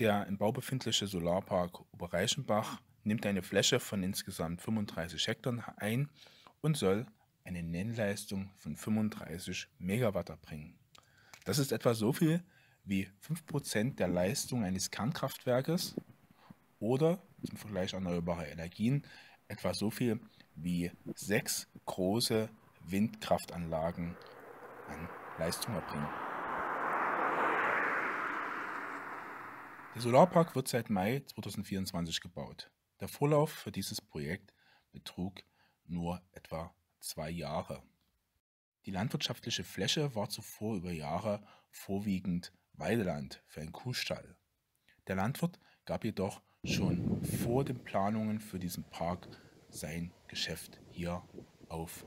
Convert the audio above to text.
Der im Bau befindliche Solarpark Oberreichenbach nimmt eine Fläche von insgesamt 35 Hektar ein und soll eine Nennleistung von 35 Megawatt erbringen. Das ist etwa so viel wie 5% der Leistung eines Kernkraftwerkes oder zum Vergleich erneuerbare Energien etwa so viel wie sechs große Windkraftanlagen an Leistung erbringen. Der Solarpark wird seit Mai 2024 gebaut. Der Vorlauf für dieses Projekt betrug nur etwa zwei Jahre. Die landwirtschaftliche Fläche war zuvor über Jahre vorwiegend Weideland für einen Kuhstall. Der Landwirt gab jedoch schon vor den Planungen für diesen Park sein Geschäft hier auf.